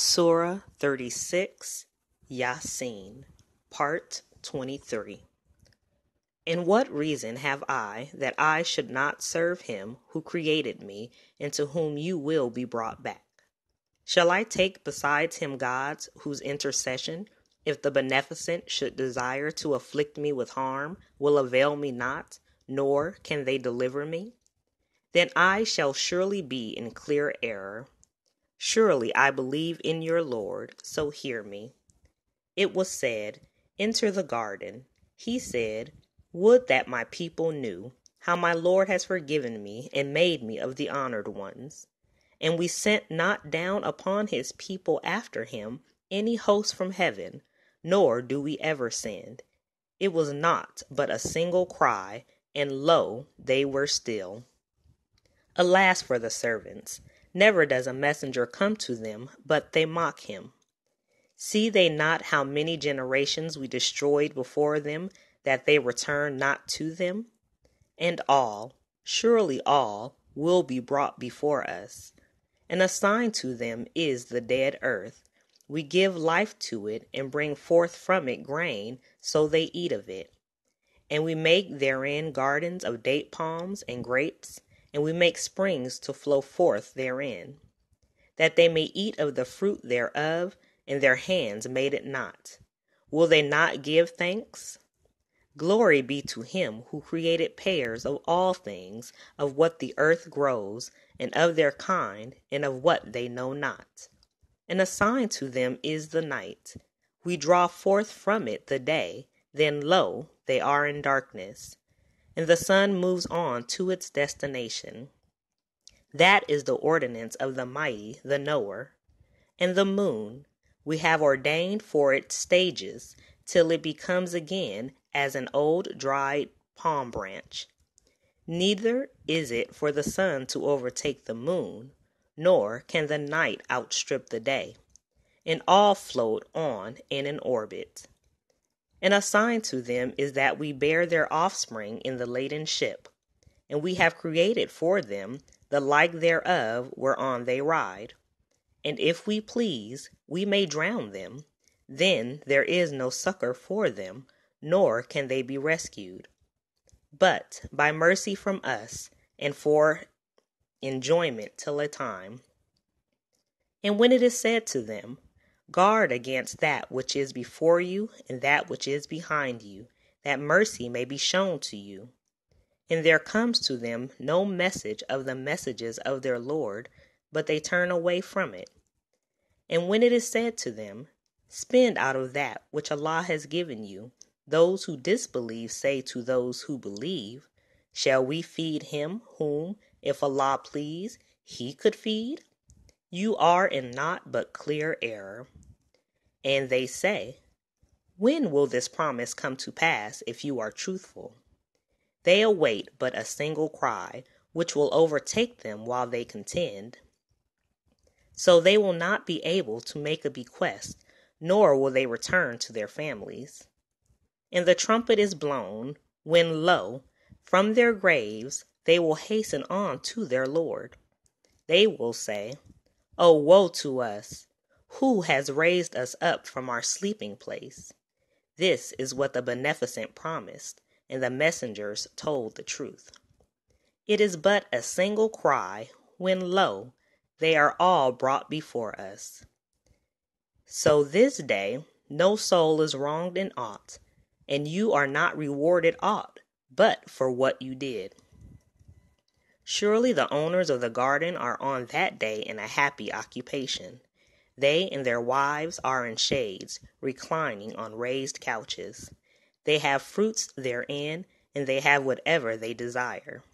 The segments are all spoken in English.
Surah 36 Yasin Part 23 And what reason have I that I should not serve him who created me and to whom you will be brought back? Shall I take besides him gods whose intercession, if the Beneficent should desire to afflict me with harm, will avail me not, nor can they deliver me? Then I shall surely be in clear error. Surely I believe in your Lord, so hear me. It was said, Enter the garden. He said, Would that my people knew how my Lord has forgiven me and made me of the honored ones. And we sent not down upon his people after him any host from heaven, nor do we ever send. It was not but a single cry, and lo, they were still. Alas for the servants! Never does a messenger come to them, but they mock him. See they not how many generations we destroyed before them, that they return not to them? And all, surely all, will be brought before us. And a sign to them is the dead earth. We give life to it, and bring forth from it grain, so they eat of it. And we make therein gardens of date palms and grapes and we make springs to flow forth therein, that they may eat of the fruit thereof, and their hands made it not. Will they not give thanks? Glory be to him who created pairs of all things, of what the earth grows, and of their kind, and of what they know not. And a sign to them is the night. We draw forth from it the day, then lo, they are in darkness and the sun moves on to its destination. That is the ordinance of the mighty, the knower. And the moon, we have ordained for its stages, till it becomes again as an old dried palm branch. Neither is it for the sun to overtake the moon, nor can the night outstrip the day, and all float on in an orbit. And a sign to them is that we bear their offspring in the laden ship, and we have created for them the like thereof whereon they ride. And if we please, we may drown them. Then there is no succor for them, nor can they be rescued. But by mercy from us, and for enjoyment till a time. And when it is said to them, Guard against that which is before you and that which is behind you, that mercy may be shown to you. And there comes to them no message of the messages of their Lord, but they turn away from it. And when it is said to them, Spend out of that which Allah has given you, those who disbelieve say to those who believe, Shall we feed him whom, if Allah please, he could feed? You are in naught but clear error. And they say, When will this promise come to pass if you are truthful? They await but a single cry, which will overtake them while they contend. So they will not be able to make a bequest, nor will they return to their families. And the trumpet is blown, when lo, from their graves they will hasten on to their Lord. They will say, Oh, woe to us! Who has raised us up from our sleeping place? This is what the Beneficent promised, and the messengers told the truth. It is but a single cry, when lo, they are all brought before us. So this day no soul is wronged in aught, and you are not rewarded aught but for what you did. Surely the owners of the garden are on that day in a happy occupation. They and their wives are in shades, reclining on raised couches. They have fruits therein, and they have whatever they desire.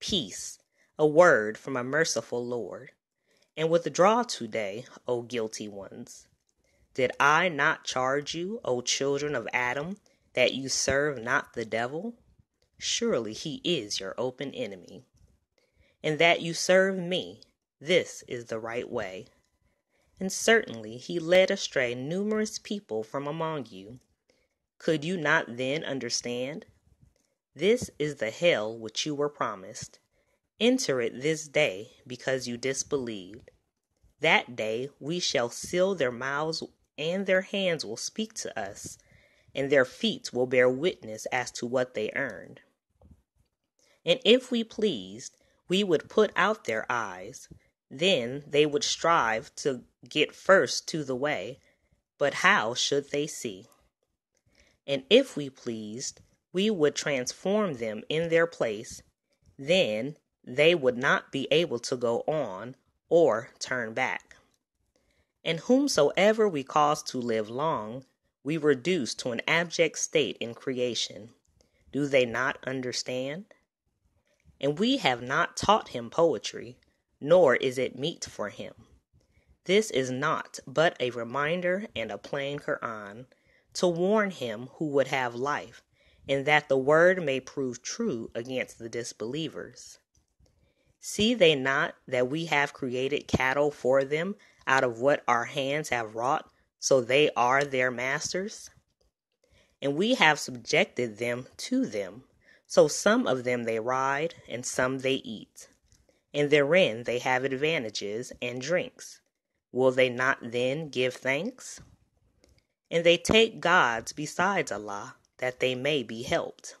Peace, a word from a merciful Lord. And withdraw today, O guilty ones. Did I not charge you, O children of Adam, that you serve not the devil? Surely he is your open enemy and that you serve me. This is the right way. And certainly he led astray numerous people from among you. Could you not then understand? This is the hell which you were promised. Enter it this day because you disbelieved. That day we shall seal their mouths, and their hands will speak to us, and their feet will bear witness as to what they earned. And if we pleased, we would put out their eyes. Then they would strive to get first to the way, but how should they see? And if we pleased, we would transform them in their place. Then they would not be able to go on or turn back. And whomsoever we cause to live long, we reduce to an abject state in creation. Do they not understand? And we have not taught him poetry, nor is it meet for him. This is not but a reminder and a plain Quran to warn him who would have life, and that the word may prove true against the disbelievers. See they not that we have created cattle for them out of what our hands have wrought, so they are their masters? And we have subjected them to them, so some of them they ride, and some they eat. And therein they have advantages and drinks. Will they not then give thanks? And they take gods besides Allah, that they may be helped.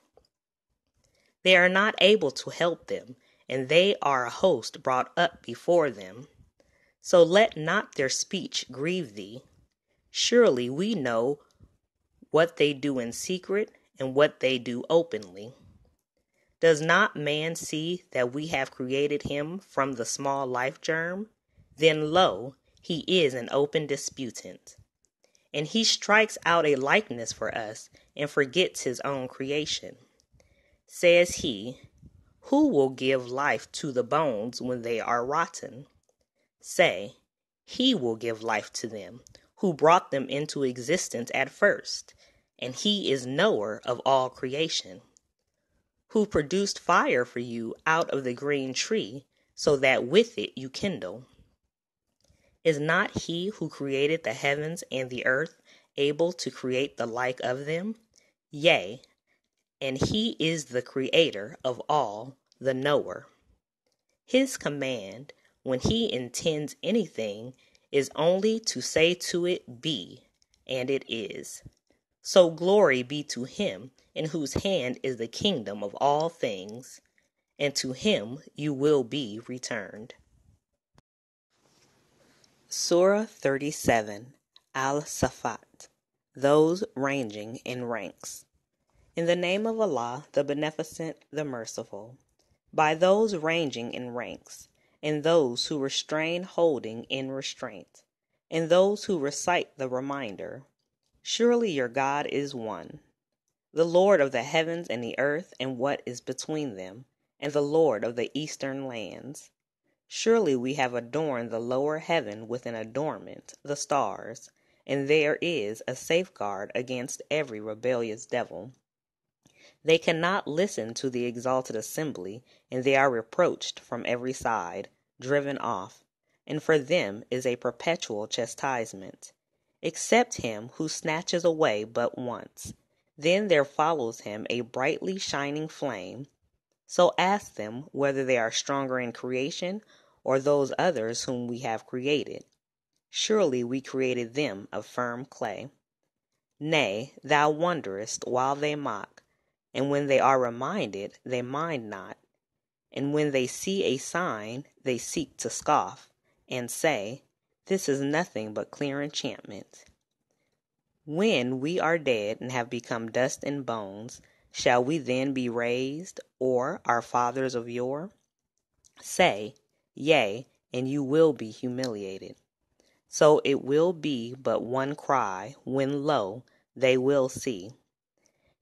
They are not able to help them and they are a host brought up before them. So let not their speech grieve thee. Surely we know what they do in secret and what they do openly. Does not man see that we have created him from the small life germ? Then lo, he is an open disputant. And he strikes out a likeness for us and forgets his own creation. Says he, who will give life to the bones when they are rotten? Say, He will give life to them, who brought them into existence at first, and He is knower of all creation. Who produced fire for you out of the green tree, so that with it you kindle. Is not He who created the heavens and the earth able to create the like of them? Yea, and he is the creator of all, the knower. His command, when he intends anything, is only to say to it, Be, and it is. So glory be to him in whose hand is the kingdom of all things, and to him you will be returned. Surah 37 Al Safat Those ranging in ranks. In the name of Allah, the Beneficent, the Merciful. By those ranging in ranks, and those who restrain holding in restraint, and those who recite the reminder. Surely your God is one, the Lord of the heavens and the earth and what is between them, and the Lord of the eastern lands. Surely we have adorned the lower heaven with an adornment, the stars, and there is a safeguard against every rebellious devil. They cannot listen to the exalted assembly, and they are reproached from every side, driven off, and for them is a perpetual chastisement, except him who snatches away but once. Then there follows him a brightly shining flame. So ask them whether they are stronger in creation or those others whom we have created. Surely we created them of firm clay. Nay, thou wonderest while they mock. And when they are reminded, they mind not. And when they see a sign, they seek to scoff, and say, This is nothing but clear enchantment. When we are dead and have become dust and bones, shall we then be raised, or our fathers of yore? Say, Yea, and you will be humiliated. So it will be but one cry, when lo, they will see.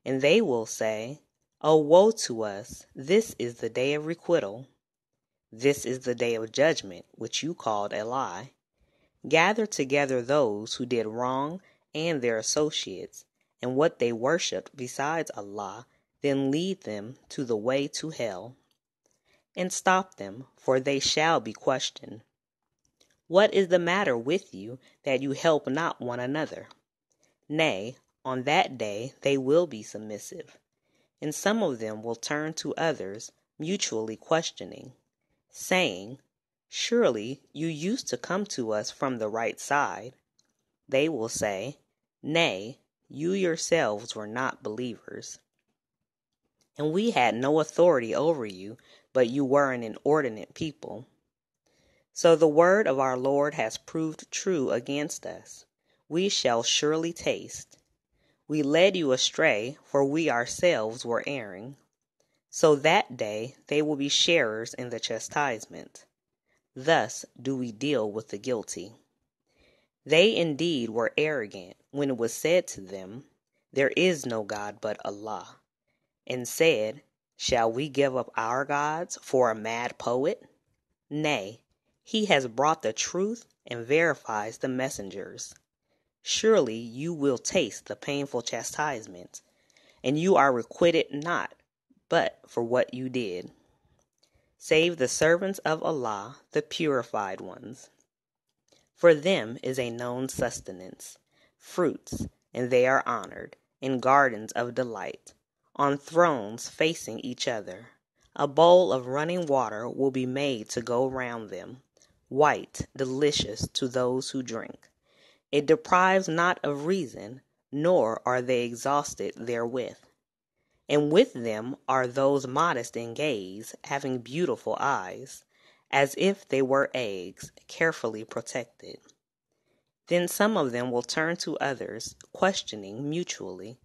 And they will say, Oh, woe to us! This is the day of requital. This is the day of judgment, which you called a lie. Gather together those who did wrong and their associates, and what they worshipped besides Allah, then lead them to the way to hell. And stop them, for they shall be questioned. What is the matter with you that you help not one another? Nay, on that day they will be submissive, and some of them will turn to others, mutually questioning, saying, Surely you used to come to us from the right side. They will say, Nay, you yourselves were not believers. And we had no authority over you, but you were an inordinate people. So the word of our Lord has proved true against us. We shall surely taste. We led you astray, for we ourselves were erring. So that day they will be sharers in the chastisement. Thus do we deal with the guilty. They indeed were arrogant when it was said to them, There is no God but Allah, and said, Shall we give up our gods for a mad poet? Nay, he has brought the truth and verifies the messengers. Surely you will taste the painful chastisement, and you are requited not but for what you did save the servants of Allah, the purified ones. For them is a known sustenance, fruits, and they are honored, in gardens of delight, on thrones facing each other. A bowl of running water will be made to go round them, white, delicious to those who drink. It deprives not of reason, nor are they exhausted therewith and with them are those modest in gaze, having beautiful eyes, as if they were eggs, carefully protected. Then some of them will turn to others, questioning mutually.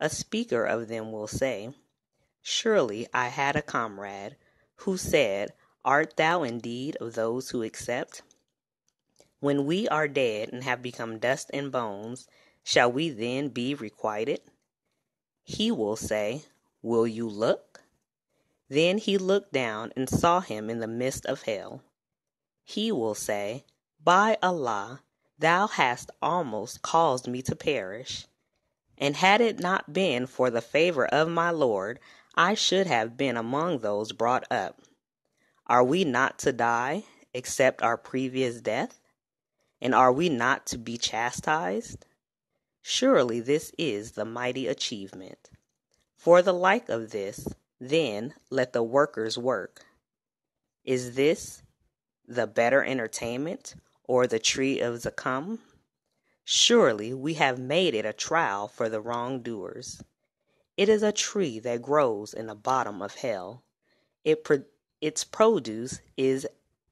A speaker of them will say, Surely I had a comrade who said, Art thou indeed of those who accept? When we are dead and have become dust and bones, shall we then be requited? He will say, Will you look? Then he looked down and saw him in the midst of hell. He will say, By Allah, thou hast almost caused me to perish. And had it not been for the favor of my Lord, I should have been among those brought up. Are we not to die, except our previous death? And are we not to be chastised? Surely this is the mighty achievement. For the like of this, then let the workers work. Is this the better entertainment, or the tree of Zaqqum? Surely we have made it a trial for the wrongdoers. It is a tree that grows in the bottom of hell. It pro- its produce is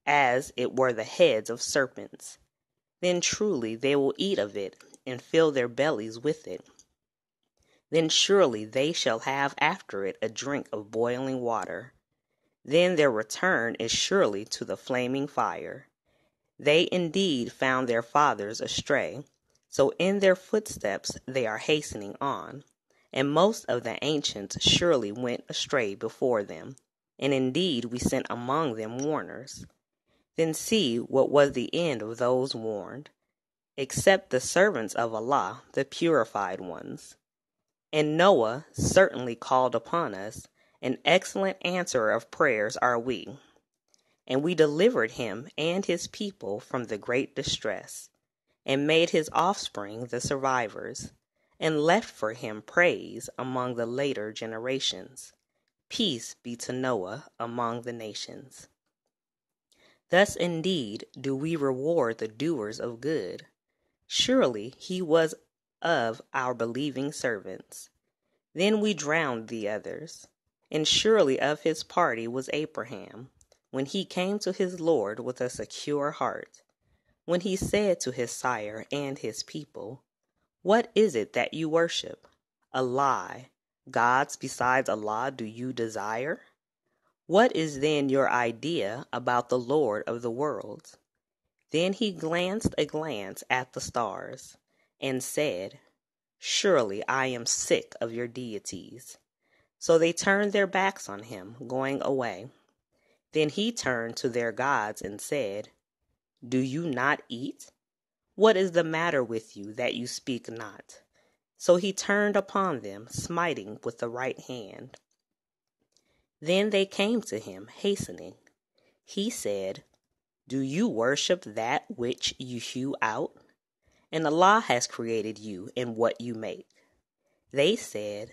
as it were the heads of serpents. Then truly they will eat of it and fill their bellies with it. Then surely they shall have after it a drink of boiling water. Then their return is surely to the flaming fire. They indeed found their fathers astray, so in their footsteps they are hastening on. And most of the ancients surely went astray before them, and indeed we sent among them warners. Then see what was the end of those warned except the servants of Allah, the purified ones. And Noah certainly called upon us, an excellent answerer of prayers are we. And we delivered him and his people from the great distress, and made his offspring the survivors, and left for him praise among the later generations. Peace be to Noah among the nations. Thus indeed do we reward the doers of good Surely he was of our believing servants. Then we drowned the others. And surely of his party was Abraham, when he came to his Lord with a secure heart, when he said to his sire and his people, What is it that you worship? A lie. Gods besides Allah do you desire? What is then your idea about the Lord of the worlds? Then he glanced a glance at the stars, and said, Surely I am sick of your deities. So they turned their backs on him, going away. Then he turned to their gods and said, Do you not eat? What is the matter with you that you speak not? So he turned upon them, smiting with the right hand. Then they came to him, hastening. He said, do you worship that which you hew out? And Allah has created you in what you make. They said,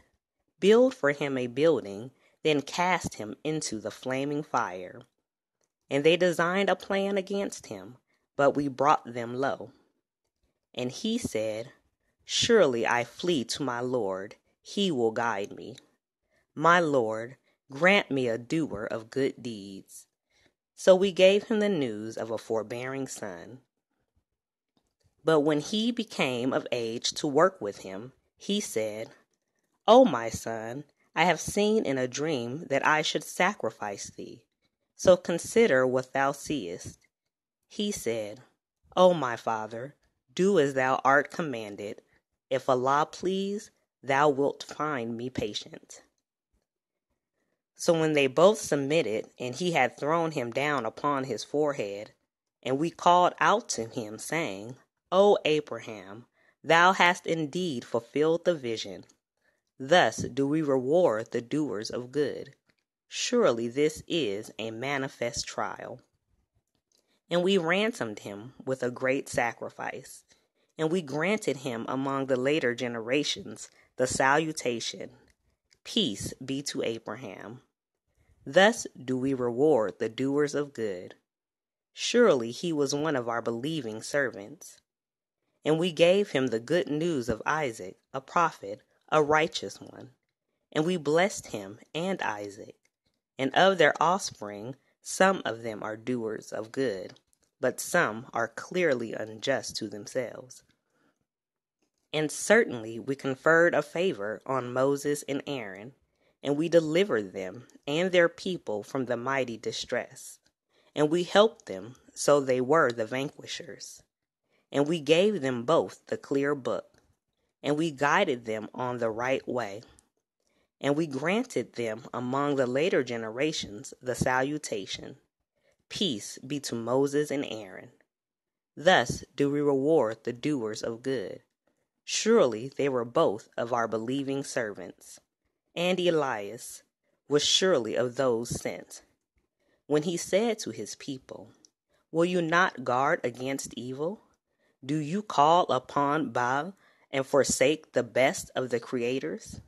Build for him a building, then cast him into the flaming fire. And they designed a plan against him, but we brought them low. And he said, Surely I flee to my Lord, he will guide me. My Lord, grant me a doer of good deeds. So we gave him the news of a forbearing son. But when he became of age to work with him, he said, O my son, I have seen in a dream that I should sacrifice thee. So consider what thou seest. He said, O my father, do as thou art commanded. If Allah please, thou wilt find me patient. So when they both submitted, and he had thrown him down upon his forehead, and we called out to him, saying, O Abraham, thou hast indeed fulfilled the vision. Thus do we reward the doers of good. Surely this is a manifest trial. And we ransomed him with a great sacrifice, and we granted him among the later generations the salutation Peace be to Abraham. Thus do we reward the doers of good. Surely he was one of our believing servants. And we gave him the good news of Isaac, a prophet, a righteous one. And we blessed him and Isaac. And of their offspring, some of them are doers of good, but some are clearly unjust to themselves. And certainly we conferred a favor on Moses and Aaron and we delivered them and their people from the mighty distress. And we helped them, so they were the vanquishers. And we gave them both the clear book, and we guided them on the right way. And we granted them among the later generations the salutation Peace be to Moses and Aaron. Thus do we reward the doers of good. Surely they were both of our believing servants and Elias was surely of those sent. When he said to his people, Will you not guard against evil? Do you call upon Baal and forsake the best of the creators?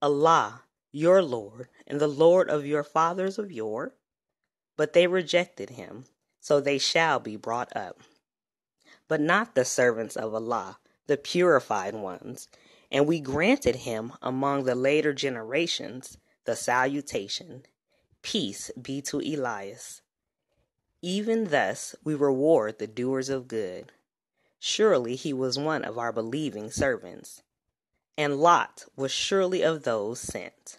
Allah, your Lord, and the Lord of your fathers of yore? But they rejected him, so they shall be brought up. But not the servants of Allah, the purified ones, and we granted him among the later generations the salutation Peace be to Elias. Even thus we reward the doers of good. Surely he was one of our believing servants. And Lot was surely of those sent.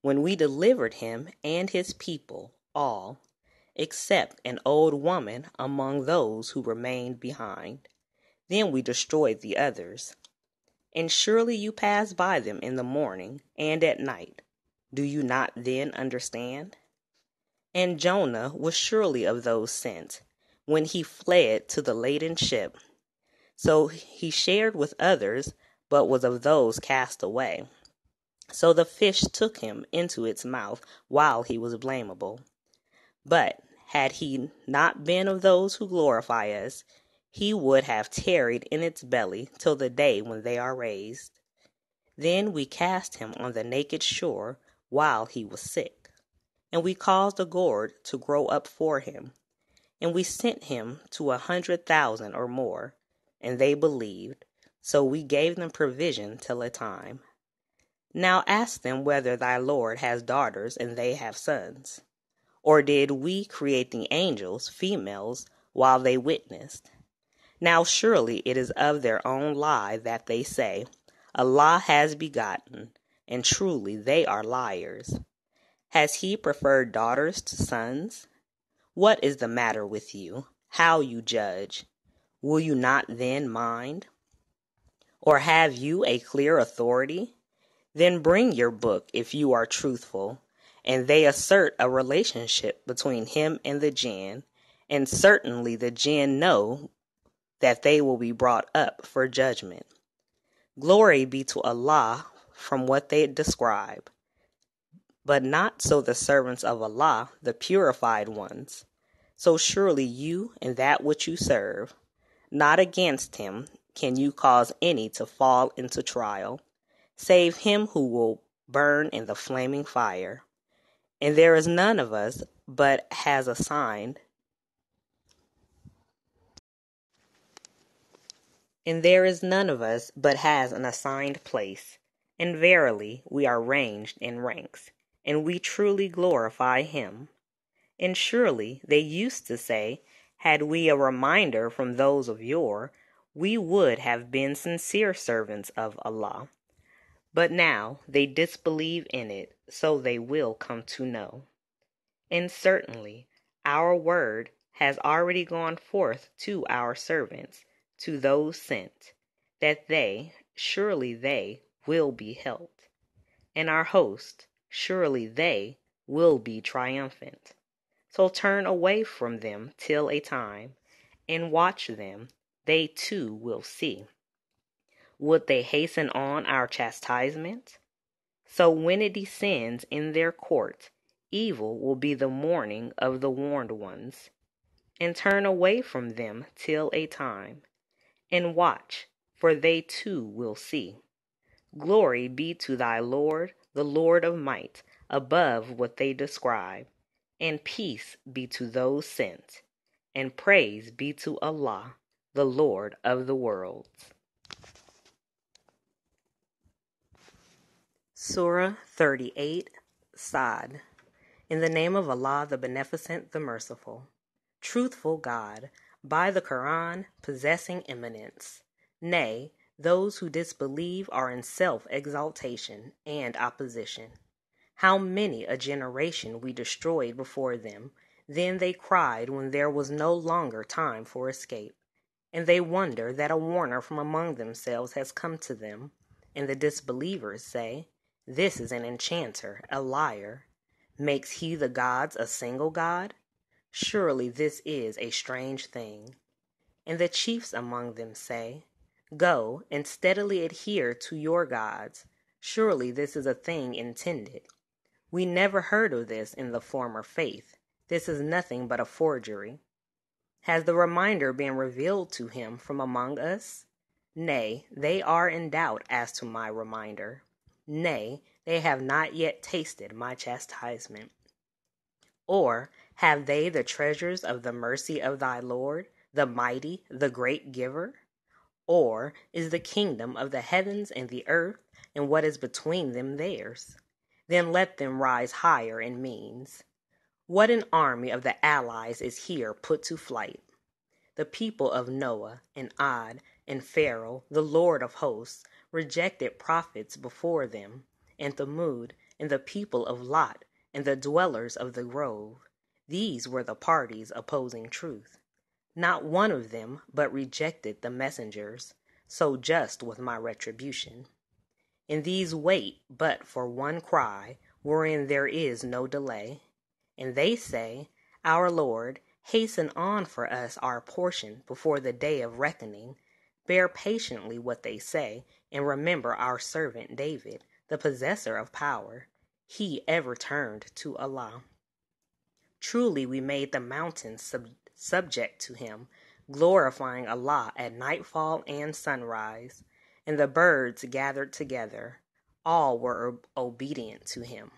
When we delivered him and his people, all, except an old woman among those who remained behind, then we destroyed the others and surely you pass by them in the morning and at night. Do you not then understand? And Jonah was surely of those sent when he fled to the laden ship. So he shared with others, but was of those cast away. So the fish took him into its mouth while he was blamable. But had he not been of those who glorify us, he would have tarried in its belly till the day when they are raised. Then we cast him on the naked shore while he was sick, and we caused a gourd to grow up for him, and we sent him to a hundred thousand or more, and they believed, so we gave them provision till a time. Now ask them whether thy Lord has daughters and they have sons. Or did we create the angels females while they witnessed? Now surely it is of their own lie that they say, Allah has begotten, and truly they are liars. Has he preferred daughters to sons? What is the matter with you? How you judge? Will you not then mind? Or have you a clear authority? Then bring your book if you are truthful. And they assert a relationship between him and the jinn, and certainly the jinn know that they will be brought up for judgment. Glory be to Allah from what they describe, but not so the servants of Allah, the purified ones. So surely you and that which you serve, not against him can you cause any to fall into trial, save him who will burn in the flaming fire. And there is none of us but has assigned And there is none of us but has an assigned place. And verily we are ranged in ranks, and we truly glorify him. And surely they used to say, had we a reminder from those of yore, we would have been sincere servants of Allah. But now they disbelieve in it, so they will come to know. And certainly our word has already gone forth to our servants to those sent, that they, surely they, will be helped. And our host, surely they, will be triumphant. So turn away from them till a time, and watch them, they too will see. Would they hasten on our chastisement? So when it descends in their court, evil will be the morning of the warned ones. And turn away from them till a time, and watch, for they too will see. Glory be to thy Lord, the Lord of might, above what they describe, and peace be to those sent, and praise be to Allah, the Lord of the worlds. Surah 38 Sad. In the name of Allah, the Beneficent, the Merciful. Truthful God, by the Koran possessing eminence. Nay, those who disbelieve are in self exaltation and opposition. How many a generation we destroyed before them, then they cried when there was no longer time for escape. And they wonder that a warner from among themselves has come to them. And the disbelievers say, This is an enchanter, a liar. Makes he the gods a single god? Surely this is a strange thing. And the chiefs among them say, Go and steadily adhere to your gods. Surely this is a thing intended. We never heard of this in the former faith. This is nothing but a forgery. Has the reminder been revealed to him from among us? Nay, they are in doubt as to my reminder. Nay, they have not yet tasted my chastisement. Or have they the treasures of the mercy of thy Lord, the mighty, the great giver? Or is the kingdom of the heavens and the earth and what is between them theirs? Then let them rise higher in means. What an army of the allies is here put to flight! The people of Noah and Ad and Pharaoh, the Lord of hosts, rejected prophets before them, and the Thamud, and the people of Lot, and the dwellers of the grove. These were the parties opposing truth. Not one of them but rejected the messengers, so just was my retribution. And these wait but for one cry, wherein there is no delay. And they say, Our Lord, hasten on for us our portion before the day of reckoning. Bear patiently what they say, and remember our servant David, the possessor of power. He ever turned to Allah. Truly we made the mountains sub- subject to him, glorifying Allah at nightfall and sunrise, and the birds gathered together. All were obedient to him.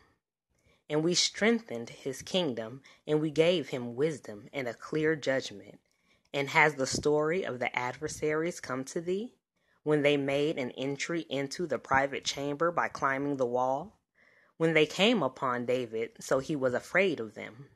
And we strengthened his kingdom, and we gave him wisdom and a clear judgment. And has the story of the adversaries come to thee, when they made an entry into the private chamber by climbing the wall? When they came upon David, so he was afraid of them.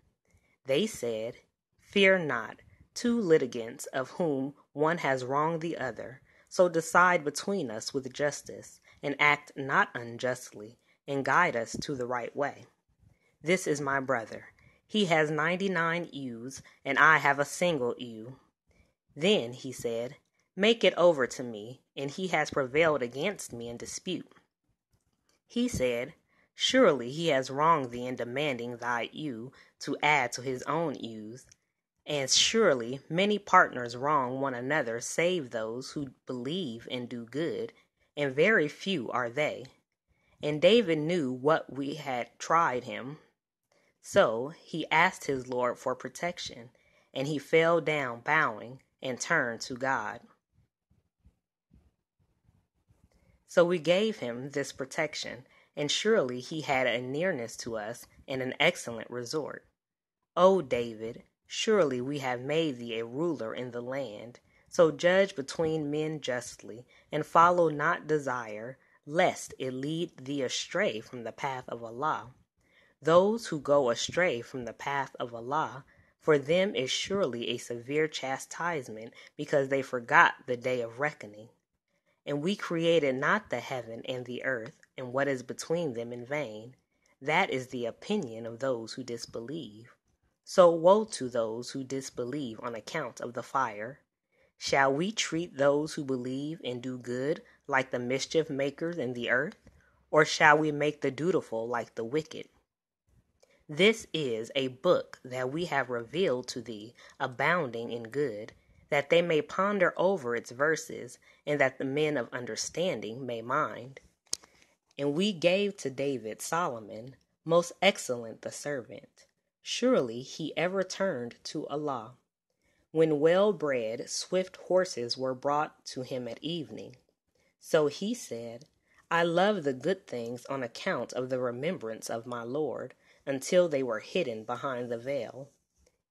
They said, Fear not, two litigants of whom one has wronged the other. So decide between us with justice, and act not unjustly, and guide us to the right way. This is my brother. He has ninety nine ewes, and I have a single ewe. Then he said, Make it over to me, and he has prevailed against me in dispute. He said, Surely he has wronged thee in demanding thy ewe to add to his own ewes. And surely many partners wrong one another save those who believe and do good, and very few are they. And David knew what we had tried him. So he asked his Lord for protection, and he fell down bowing and turned to God. So we gave him this protection and surely he had a nearness to us and an excellent resort. O David, surely we have made thee a ruler in the land. So judge between men justly, and follow not desire, lest it lead thee astray from the path of Allah. Those who go astray from the path of Allah, for them is surely a severe chastisement, because they forgot the day of reckoning. And we created not the heaven and the earth, and what is between them in vain. That is the opinion of those who disbelieve. So woe to those who disbelieve on account of the fire. Shall we treat those who believe and do good like the mischief makers in the earth? Or shall we make the dutiful like the wicked? This is a book that we have revealed to thee, abounding in good, that they may ponder over its verses, and that the men of understanding may mind. And we gave to David Solomon, most excellent the servant. Surely he ever turned to Allah. When well bred, swift horses were brought to him at evening. So he said, I love the good things on account of the remembrance of my Lord, until they were hidden behind the veil.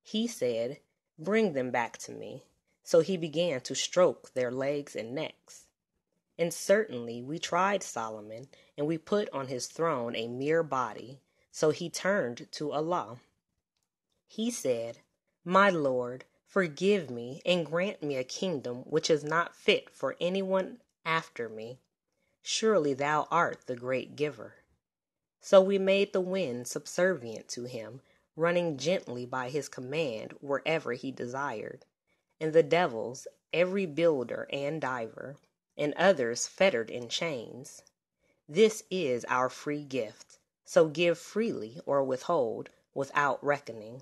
He said, Bring them back to me. So he began to stroke their legs and necks. And certainly we tried Solomon, and we put on his throne a mere body. So he turned to Allah. He said, My Lord, Forgive me, and grant me a kingdom which is not fit for anyone after me. Surely thou art the great giver. So we made the wind subservient to him, running gently by his command wherever he desired, and the devils, every builder and diver, and others fettered in chains. This is our free gift, so give freely or withhold without reckoning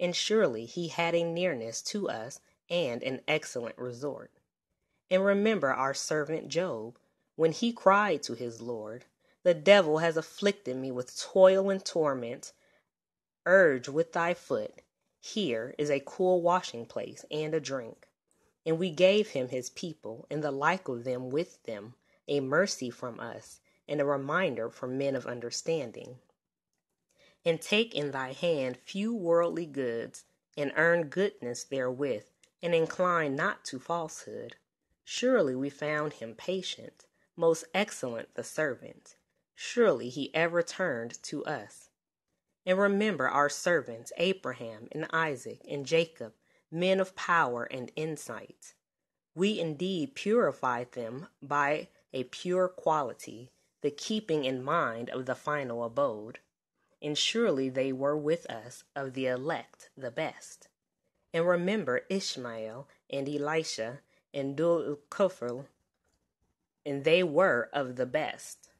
and surely he had a nearness to us and an excellent resort. And remember our servant Job, when he cried to his Lord, The devil has afflicted me with toil and torment. Urge with thy foot, here is a cool washing place and a drink. And we gave him his people, and the like of them with them, a mercy from us, and a reminder for men of understanding and take in thy hand few worldly goods, and earn goodness therewith, and incline not to falsehood. Surely we found him patient, most excellent the servant. Surely he ever turned to us. And remember our servants Abraham and Isaac and Jacob, men of power and insight. We indeed purified them by a pure quality, the keeping in mind of the final abode and surely they were with us of the elect the best. And remember Ishmael and Elisha and Dhul Kifl, and they were of the best.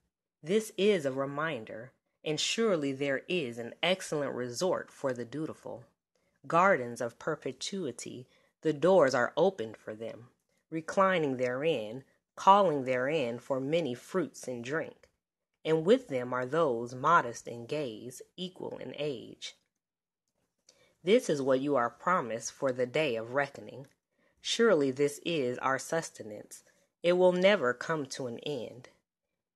This is a reminder, and surely there is an excellent resort for the dutiful. Gardens of perpetuity, the doors are opened for them, reclining therein, calling therein for many fruits and drink and with them are those modest in gaze, equal in age. This is what you are promised for the day of reckoning. Surely this is our sustenance. It will never come to an end.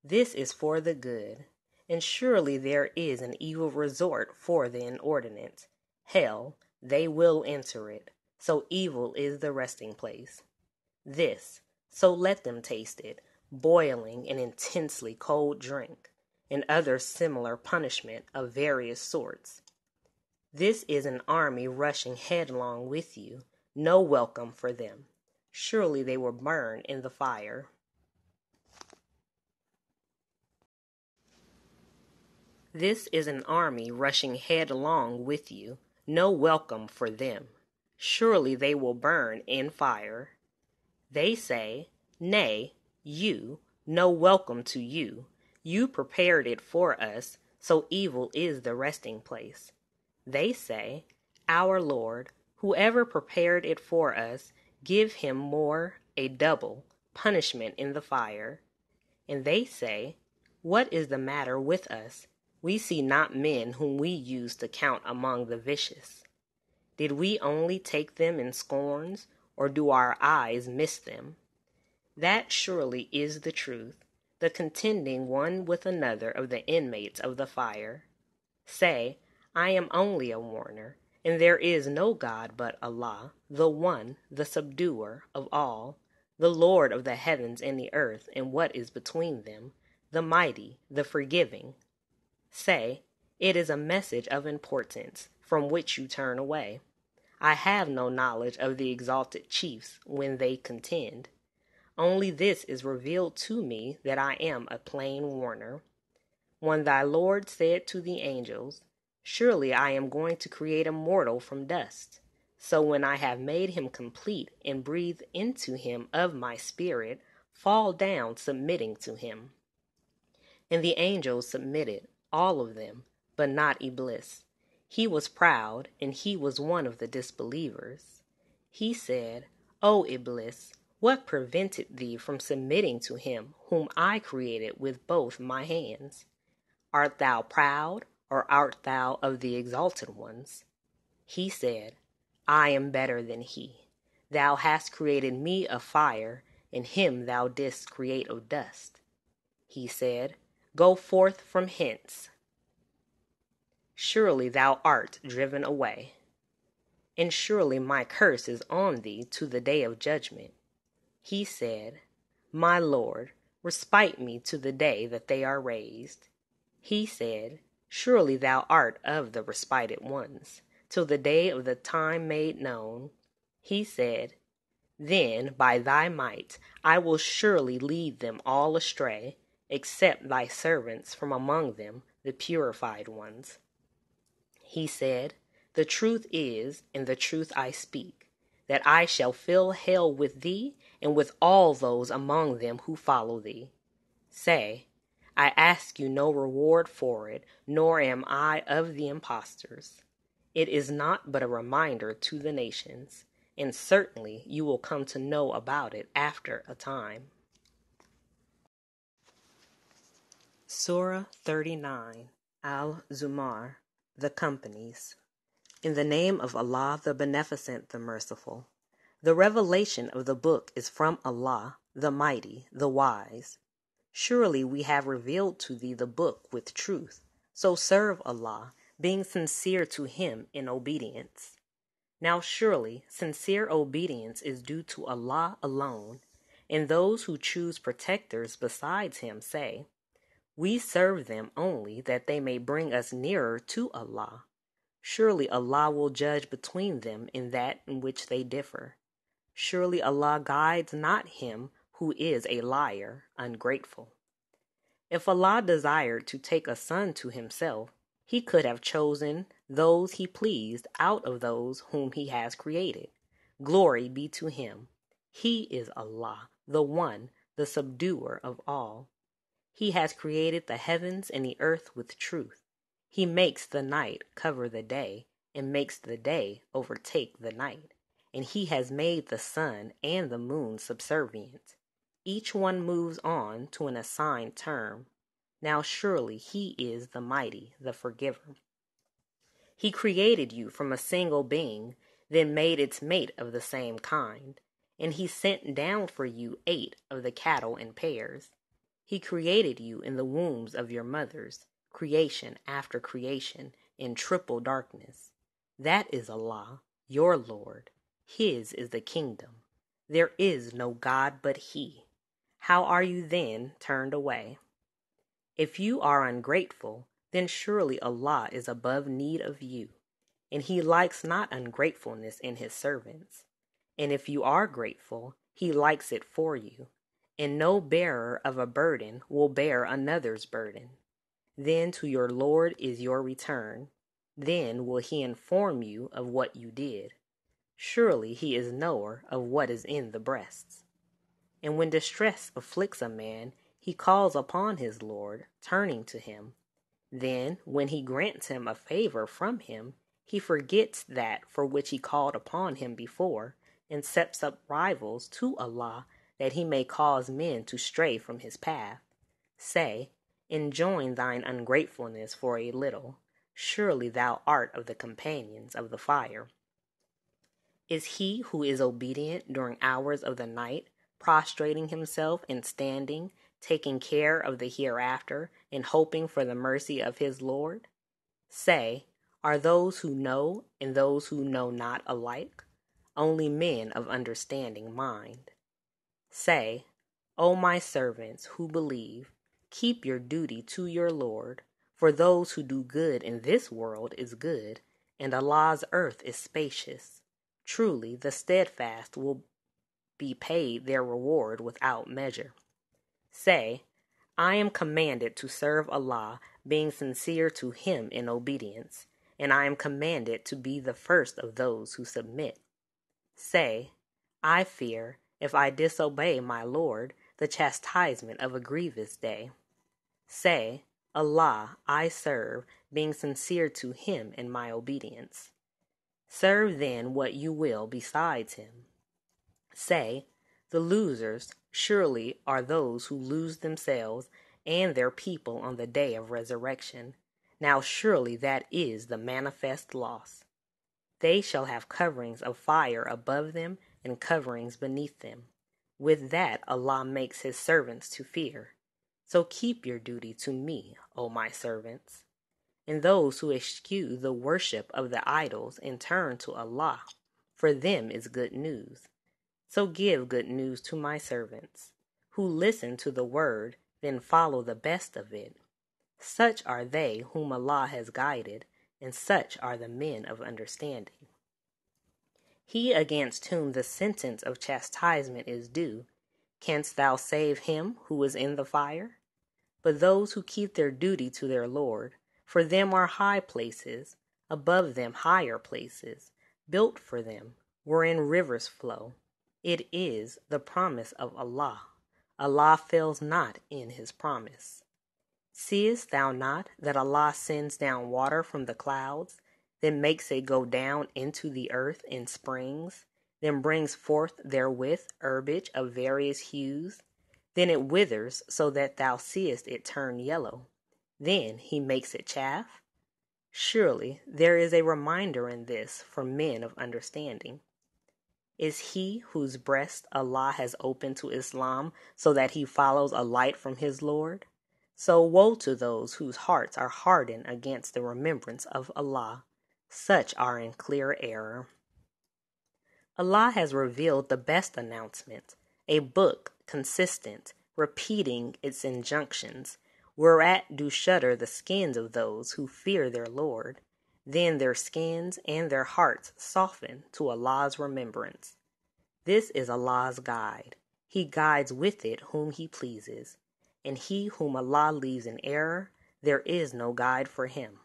This is for the good, and surely there is an evil resort for the inordinate. Hell, they will enter it, so evil is the resting place. This, so let them taste it boiling and intensely cold drink, and other similar punishment of various sorts. This is an army rushing headlong with you, no welcome for them. Surely they will burn in the fire. This is an army rushing headlong with you, no welcome for them. Surely they will burn in fire. They say, Nay, you, no welcome to you. You prepared it for us, so evil is the resting place. They say, Our Lord, whoever prepared it for us, give him more, a double, punishment in the fire. And they say, What is the matter with us? We see not men whom we used to count among the vicious. Did we only take them in scorns, or do our eyes miss them? That surely is the truth, the contending one with another of the inmates of the fire. Say, I am only a warner, And there is no God but Allah, the One, the Subduer of all, the Lord of the heavens and the earth and what is between them, the Mighty, the Forgiving. Say, it is a message of importance from which you turn away. I have no knowledge of the exalted chiefs when they contend. Only this is revealed to me that I am a plain warner. When thy Lord said to the angels, Surely I am going to create a mortal from dust. So when I have made him complete and breathe into him of my spirit, fall down submitting to him. And the angels submitted, all of them, but not Iblis. He was proud, and he was one of the disbelievers. He said, O Iblis, what prevented thee from submitting to him whom I created with both my hands? Art thou proud, or art thou of the exalted ones? He said, I am better than he. Thou hast created me of fire, and him thou didst create of dust. He said, Go forth from hence. Surely thou art driven away. And surely my curse is on thee to the day of judgment. He said, My Lord, respite me to the day that they are raised. He said, Surely thou art of the respited ones, till the day of the time made known. He said, Then by thy might I will surely lead them all astray, except thy servants from among them, the purified ones. He said, The truth is, and the truth I speak, that I shall fill hell with thee and with all those among them who follow thee. Say, I ask you no reward for it, nor am I of the impostors. It is not but a reminder to the nations, and certainly you will come to know about it after a time. Surah 39 Al Zumar The Companies In the name of Allah, the Beneficent, the Merciful. The revelation of the book is from Allah, the Mighty, the Wise. Surely we have revealed to thee the book with truth. So serve Allah, being sincere to Him in obedience. Now surely sincere obedience is due to Allah alone, and those who choose protectors besides Him say, We serve them only that they may bring us nearer to Allah. Surely Allah will judge between them in that in which they differ. Surely Allah guides not him who is a liar, ungrateful. If Allah desired to take a son to himself, he could have chosen those he pleased out of those whom he has created. Glory be to him. He is Allah, the One, the Subduer of all. He has created the heavens and the earth with truth. He makes the night cover the day, and makes the day overtake the night. And he has made the sun and the moon subservient. Each one moves on to an assigned term. Now surely he is the mighty, the forgiver. He created you from a single being, then made its mate of the same kind, and he sent down for you eight of the cattle in pairs. He created you in the wombs of your mothers, creation after creation, in triple darkness. That is Allah, your Lord. His is the kingdom. There is no God but He. How are you then turned away? If you are ungrateful, then surely Allah is above need of you, and He likes not ungratefulness in His servants. And if you are grateful, He likes it for you, and no bearer of a burden will bear another's burden. Then to your Lord is your return. Then will He inform you of what you did. Surely He is knower of what is in the breasts. And when distress afflicts a man, he calls upon his Lord, turning to him. Then, when he grants him a favor from him, he forgets that for which he called upon him before, and sets up rivals to Allah that he may cause men to stray from his path. Say, Enjoin thine ungratefulness for a little. Surely thou art of the companions of the fire. Is he who is obedient during hours of the night prostrating himself and standing, taking care of the hereafter, and hoping for the mercy of his Lord? Say, Are those who know and those who know not alike? Only men of understanding mind. Say, O my servants who believe, keep your duty to your Lord, for those who do good in this world is good, and Allah's earth is spacious. Truly, the steadfast will be paid their reward without measure. Say, I am commanded to serve Allah, being sincere to Him in obedience and I am commanded to be the first of those who submit. Say, I fear, if I disobey my Lord, the chastisement of a grievous day. Say, Allah I serve, being sincere to Him in my obedience. Serve then what you will besides Him. Say, the losers surely are those who lose themselves and their people on the day of resurrection. Now surely that is the manifest loss. They shall have coverings of fire above them and coverings beneath them. With that Allah makes his servants to fear. So keep your duty to me, O my servants. And those who eschew the worship of the idols and turn to Allah, for them is good news. So give good news to my servants, who listen to the word, then follow the best of it such are they whom Allah has guided, and such are the men of understanding. He against whom the sentence of chastisement is due, canst thou save him who is in the fire? But those who keep their duty to their Lord, for them are high places, above them higher places, built for them, wherein rivers flow. It is the promise of Allah. Allah fails not in his promise. Seest thou not that Allah sends down water from the clouds, then makes it go down into the earth in springs, then brings forth therewith herbage of various hues? Then it withers so that thou seest it turn yellow. Then he makes it chaff? Surely there is a reminder in this for men of understanding. Is he whose breast Allah has opened to Islam so that he follows a light from his Lord? So woe to those whose hearts are hardened against the remembrance of Allah. Such are in clear error. Allah has revealed the best announcement, a book consistent, repeating its injunctions, whereat do shudder the skins of those who fear their Lord. Then their skins and their hearts soften to Allah's remembrance. This is Allah's guide. He guides with it whom He pleases and he whom Allah leaves in error, there is no guide for him.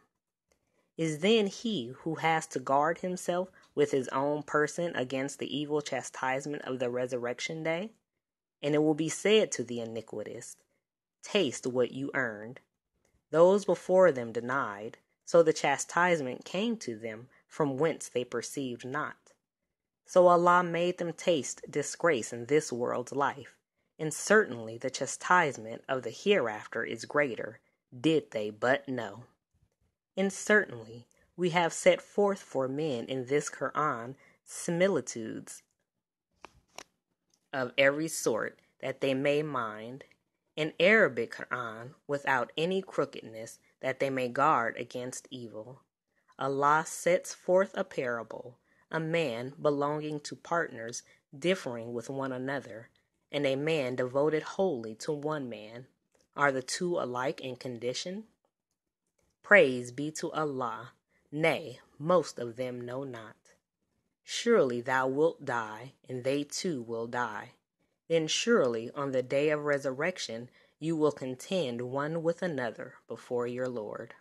Is then he who has to guard himself with his own person against the evil chastisement of the resurrection day? And it will be said to the iniquitous, Taste what you earned. Those before them denied, so the chastisement came to them from whence they perceived not. So Allah made them taste disgrace in this world's life and certainly the chastisement of the hereafter is greater, did they but know. And certainly we have set forth for men in this Quran similitudes of every sort that they may mind, an Arabic Quran without any crookedness that they may guard against evil. Allah sets forth a parable, a man belonging to partners differing with one another, and a man devoted wholly to one man, are the two alike in condition? Praise be to Allah, nay, most of them know not. Surely thou wilt die, and they too will die. Then surely on the day of resurrection you will contend one with another before your Lord.